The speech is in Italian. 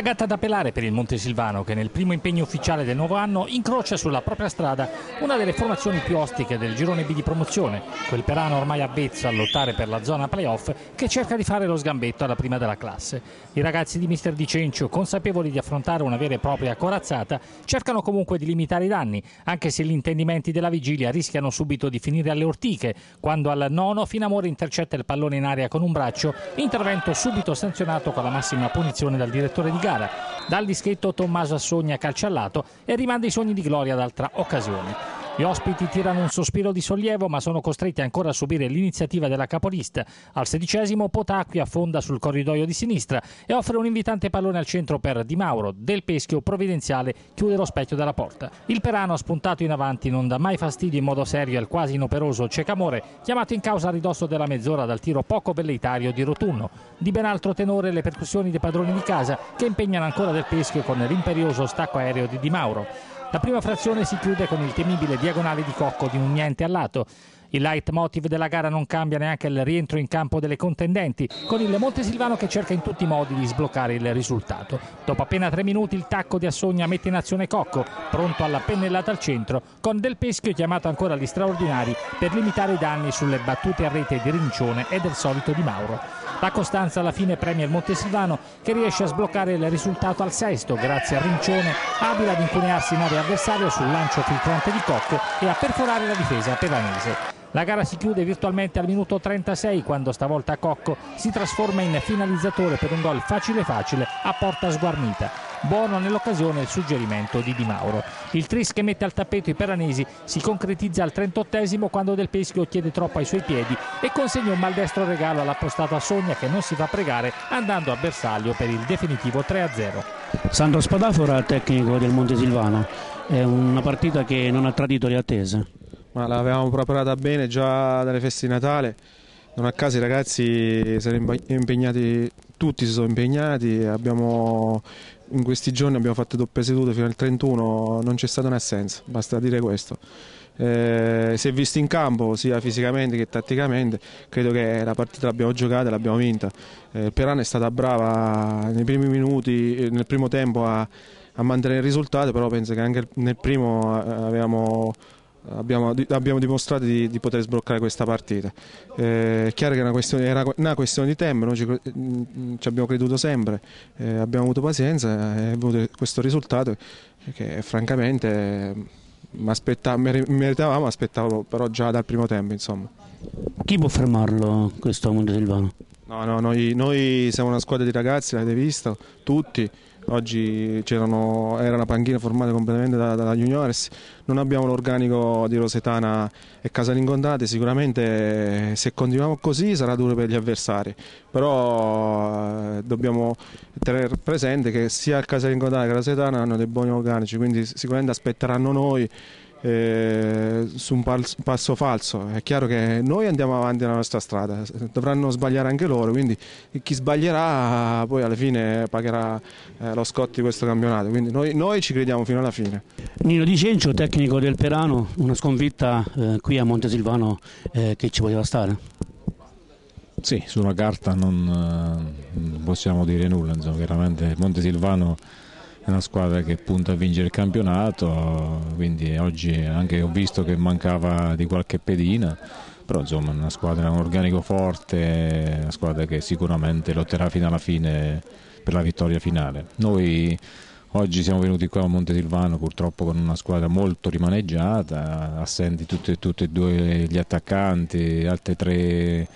Brutta gatta da pelare per il Montesilvano che nel primo impegno ufficiale del nuovo anno incrocia sulla propria strada una delle formazioni più ostiche del girone B di promozione, quel Perano ormai avvezzo a lottare per la zona playoff che cerca di fare lo sgambetto alla prima della classe. I ragazzi di Mister Dicencio, consapevoli di affrontare una vera e propria corazzata, cercano comunque di limitare i danni, anche se gli intendimenti della vigilia rischiano subito di finire alle ortiche, quando al nono Finamore intercetta il pallone in aria con un braccio, intervento subito sanzionato con la massima punizione dal direttore di gara. Dal dischetto Tommaso Assogna lato e rimanda i sogni di gloria ad altra occasione. Gli ospiti tirano un sospiro di sollievo ma sono costretti ancora a subire l'iniziativa della capolista. Al sedicesimo Potacqui affonda sul corridoio di sinistra e offre un invitante pallone al centro per Di Mauro. Del Peschio provvidenziale chiude lo specchio della porta. Il Perano spuntato in avanti non dà mai fastidio in modo serio al quasi inoperoso Cecamore, chiamato in causa a ridosso della mezz'ora dal tiro poco velleitario di Rotunno. Di ben altro tenore le percussioni dei padroni di casa che impegnano ancora Del Peschio con l'imperioso stacco aereo di Di Mauro. La prima frazione si chiude con il temibile diagonale di Cocco di un niente al lato. Il leitmotiv della gara non cambia neanche il rientro in campo delle contendenti, con il Montesilvano che cerca in tutti i modi di sbloccare il risultato. Dopo appena tre minuti il tacco di Assogna mette in azione Cocco, pronto alla pennellata al centro, con Del Peschio chiamato ancora agli straordinari per limitare i danni sulle battute a rete di Rincione e del solito Di Mauro. La Costanza alla fine premia il Montesilvano che riesce a sbloccare il risultato al sesto grazie a Rincione, abile ad incunearsi in area avversaria sul lancio filtrante di Cocco e a perforare la difesa peranese. La gara si chiude virtualmente al minuto 36 quando stavolta Cocco si trasforma in finalizzatore per un gol facile facile a porta sguarnita. Buono nell'occasione il suggerimento di Di Mauro. Il tris che mette al tappeto i peranesi si concretizza al 38 quando Del Peschio chiede troppo ai suoi piedi e consegna un maldestro regalo all'appostato a Sogna che non si fa pregare andando a bersaglio per il definitivo 3-0. Sandro Spadafora, tecnico del Montesilvano, è una partita che non ha tradito le attese. Ma l'avevamo preparata bene già dalle feste di Natale. Non a caso i ragazzi sono impegnati, tutti si sono impegnati, abbiamo in questi giorni abbiamo fatto doppie sedute fino al 31, non c'è stata un'assenza, basta dire questo. Eh, si è visto in campo sia fisicamente che tatticamente, credo che la partita l'abbiamo giocata e l'abbiamo vinta. Eh, Perano è stata brava nei primi minuti, eh, nel primo tempo a, a mantenere il risultato, però penso che anche nel primo eh, avevamo Abbiamo, abbiamo, dimostrato di, di, poter sbloccare questa partita. Eh, è chiaro che una era una questione di tempo, noi ci, mm, ci abbiamo creduto sempre, eh, abbiamo avuto pazienza e abbiamo avuto questo risultato che francamente meritavamo, aspettavo però già dal primo tempo. Insomma. Chi può fermarlo questo Montesilvano? No, no, noi, noi siamo una squadra di ragazzi, l'avete visto, tutti. Oggi era una panchina formata completamente da, da juniores, non abbiamo l'organico di Rosetana e Casalingondate, sicuramente se continuiamo così sarà duro per gli avversari, però eh, dobbiamo tenere presente che sia il Casalingondate che la Rosetana hanno dei buoni organici, quindi sicuramente aspetteranno noi eh, su un passo falso. È chiaro che noi andiamo avanti nella nostra strada, dovranno sbagliare anche loro, quindi chi sbaglierà poi alla fine pagherà eh, lo scotto di questo campionato. Quindi noi, noi, ci crediamo fino alla fine. Nino Di Cencio, tecnico del Perano, una sconfitta eh, qui a Montesilvano eh, che ci poteva stare? Sì, sulla carta non, non eh, possiamo dire nulla, insomma, chiaramente Montesilvano è una squadra che punta a vincere il campionato, quindi oggi anche ho visto che mancava di qualche pedina, però insomma una squadra, un organico forte, una squadra che sicuramente lotterà fino alla fine per la vittoria finale. Noi oggi siamo venuti qua a Montesilvano purtroppo con una squadra molto rimaneggiata, assenti tutti e due gli attaccanti, altre tre